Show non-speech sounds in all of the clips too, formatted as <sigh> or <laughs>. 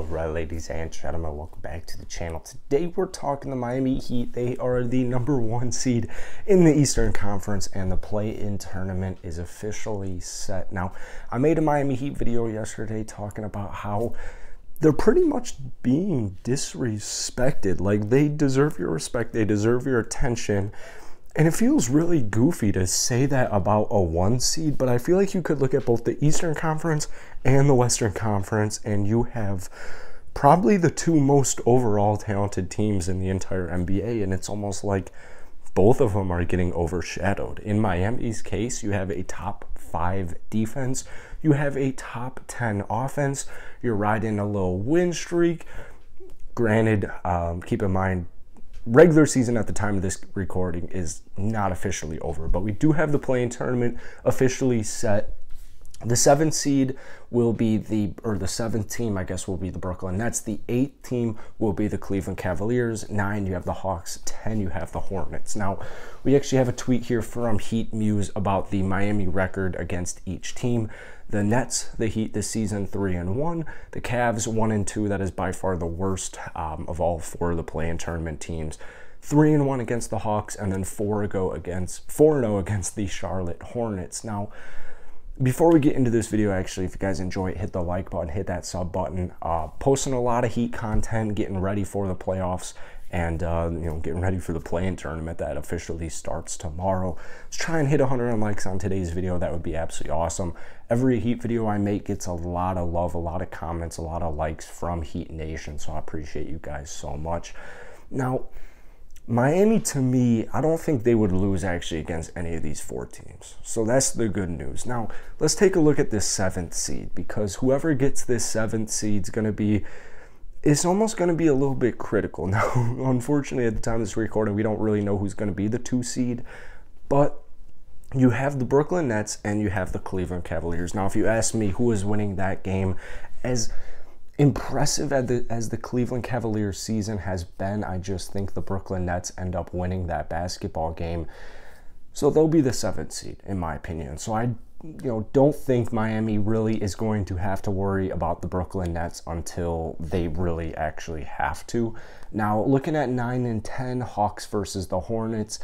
All right, ladies and gentlemen, welcome back to the channel. Today we're talking the Miami Heat. They are the number one seed in the Eastern Conference, and the play-in tournament is officially set. Now, I made a Miami Heat video yesterday talking about how they're pretty much being disrespected. Like, they deserve your respect, they deserve your attention, and it feels really goofy to say that about a one seed, but I feel like you could look at both the Eastern Conference and the Western Conference, and you have probably the two most overall talented teams in the entire NBA. And it's almost like both of them are getting overshadowed. In Miami's case, you have a top five defense, you have a top 10 offense, you're riding a little win streak. Granted, um, keep in mind, regular season at the time of this recording is not officially over, but we do have the play-in tournament officially set. The seventh seed will be the, or the seventh team, I guess, will be the Brooklyn Nets. The eighth team will be the Cleveland Cavaliers. Nine, you have the Hawks. Ten, you have the Hornets. Now, we actually have a tweet here from Heat Muse about the Miami record against each team. The Nets, the Heat this season, three and one. The Cavs, one and two. That is by far the worst um, of all four of the play-in tournament teams. Three and one against the Hawks, and then four ago against four and zero oh against the Charlotte Hornets. Now, before we get into this video, actually, if you guys enjoy it, hit the like button, hit that sub button. Uh, posting a lot of Heat content, getting ready for the playoffs, and uh, you know getting ready for the play-in tournament that officially starts tomorrow. Let's try and hit 100 likes on today's video. That would be absolutely awesome. Every Heat video I make gets a lot of love, a lot of comments, a lot of likes from Heat Nation. So I appreciate you guys so much. Now, Miami, to me, I don't think they would lose actually against any of these four teams. So that's the good news. Now, let's take a look at this seventh seed because whoever gets this seventh seed is going to be it's almost going to be a little bit critical. <laughs> Now, unfortunately, at the time of this recording, we don't really know who's going to be the two seed, but you have the Brooklyn Nets and you have the Cleveland Cavaliers. Now, if you ask me who is winning that game, as impressive as the, as the Cleveland Cavaliers season has been, I just think the Brooklyn Nets end up winning that basketball game. So they'll be the seventh seed, in my opinion. So I you know, don't think Miami really is going to have to worry about the Brooklyn Nets until they really actually have to. Now, looking at 9 and 10, Hawks versus the Hornets,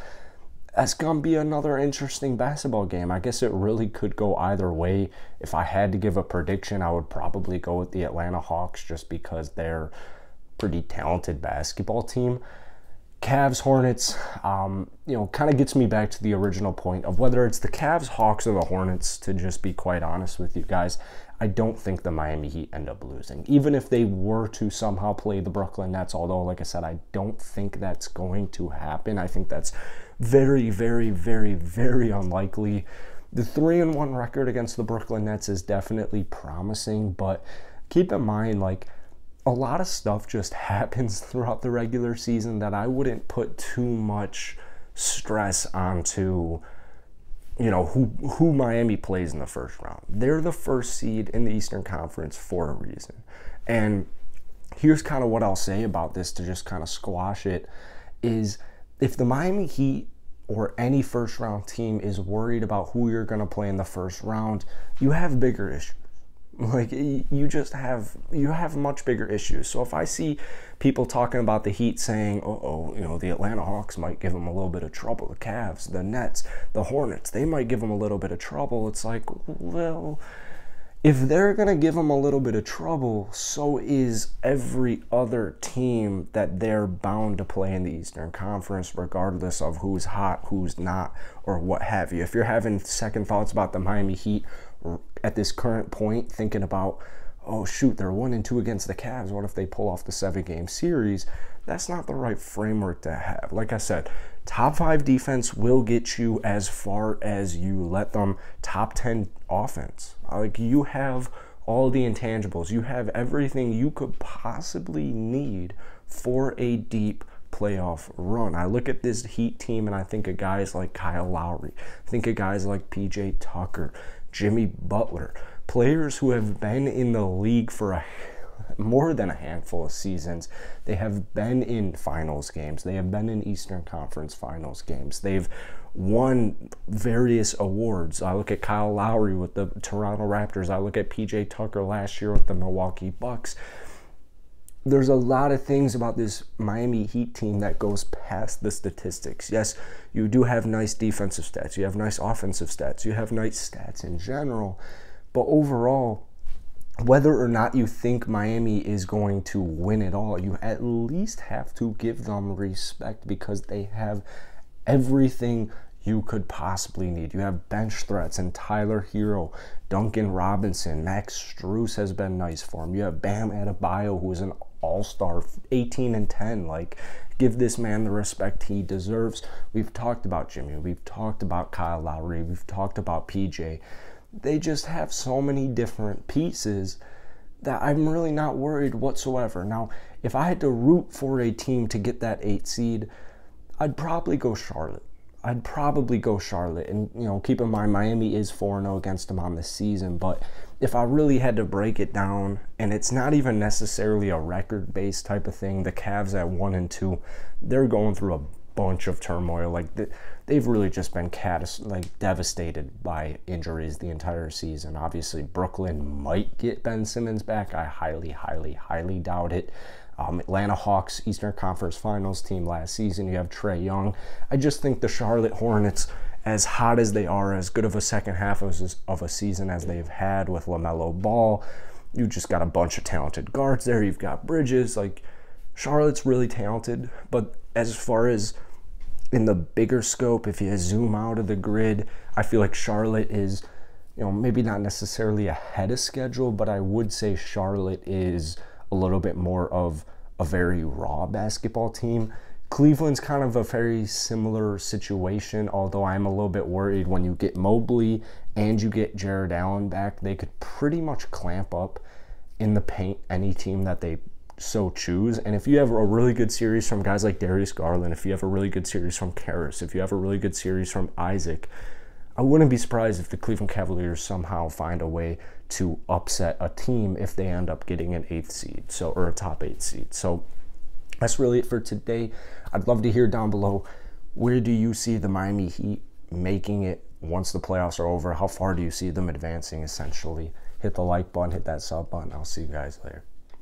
that's going to be another interesting basketball game. I guess it really could go either way. If I had to give a prediction, I would probably go with the Atlanta Hawks just because they're pretty talented basketball team. Cavs, Hornets, um, you know, kind of gets me back to the original point of whether it's the Cavs, Hawks, or the Hornets, to just be quite honest with you guys. I don't think the Miami Heat end up losing. Even if they were to somehow play the Brooklyn Nets, although, like I said, I don't think that's going to happen. I think that's very, very, very, very unlikely. The 3 and 1 record against the Brooklyn Nets is definitely promising, but keep in mind, like, a lot of stuff just <laughs> happens throughout the regular season that I wouldn't put too much stress onto you know who who Miami plays in the first round. They're the first seed in the Eastern Conference for a reason. And here's kind of what I'll say about this to just kind of squash it is if the Miami Heat or any first round team is worried about who you're going to play in the first round, you have bigger issues. Like you just have you have much bigger issues. So if I see people talking about the Heat saying, "Oh, oh you know, the Atlanta Hawks might give them a little bit of trouble," the Cavs, the Nets, the Hornets, they might give them a little bit of trouble. It's like, well, if they're going to give them a little bit of trouble, so is every other team that they're bound to play in the Eastern Conference, regardless of who's hot, who's not, or what have you. If you're having second thoughts about the Miami Heat at this current point thinking about, oh shoot, they're one and two against the Cavs. What if they pull off the seven game series? That's not the right framework to have. Like I said, top five defense will get you as far as you let them. Top 10 offense. Like you have all the intangibles, you have everything you could possibly need for a deep playoff run. I look at this Heat team and I think of guys like Kyle Lowry, I think of guys like PJ Tucker, Jimmy Butler, players who have been in the league for a, more than a handful of seasons. They have been in finals games. They have been in Eastern Conference finals games. They've won various awards. I look at Kyle Lowry with the Toronto Raptors. I look at PJ Tucker last year with the Milwaukee Bucks. There's a lot of things about this Miami Heat team that goes past the statistics. Yes, you do have nice defensive stats, you have nice offensive stats, you have nice stats in general, but overall, whether or not you think Miami is going to win it all, you at least have to give them respect because they have everything you could possibly need. You have bench threats and Tyler Herro, Duncan Robinson, Max Strus has been nice for him. You have Bam Adebayo, who is an all-star, 18 and 10. Like, give this man the respect he deserves. We've talked about Jimmy. We've talked about Kyle Lowry. We've talked about PJ. They just have so many different pieces that I'm really not worried whatsoever. Now, if I had to root for a team to get that eight seed, I'd probably go Charlotte. I'd probably go Charlotte. And, you know, keep in mind, Miami is 4 0 against them on the season. But if I really had to break it down, and it's not even necessarily a record based type of thing, the Cavs at 1 and 2, they're going through a bunch of turmoil. Like, they've really just been catas- like devastated by injuries the entire season. Obviously, Brooklyn might get Ben Simmons back. I highly, highly, highly doubt it. Um, Atlanta Hawks Eastern Conference Finals team last season. You have Trae Young. I just think the Charlotte Hornets, as hot as they are, as good of a second half of, of a season as they've had with LaMelo Ball, you just got a bunch of talented guards there. You've got Bridges. Like, Charlotte's really talented. But as far as in the bigger scope, if you zoom out of the grid, I feel like Charlotte is, you know, maybe not necessarily ahead of schedule, but I would say Charlotte is a little bit more of a very raw basketball team. Cleveland's kind of a very similar situation, although I'm a little bit worried when you get Mobley and you get Jarrett Allen back, they could pretty much clamp up in the paint any team that they so choose. And if you have a really good series from guys like Darius Garland, if you have a really good series from Caris, if you have a really good series from Isaac, I wouldn't be surprised if the Cleveland Cavaliers somehow find a way to upset a team if they end up getting an eighth seed, so or a top eight seed. So that's really it for today. I'd love to hear down below where do you see the Miami Heat making it once the playoffs are over? How far do you see them advancing essentially? Hit the like button, hit that sub button. I'll see you guys later.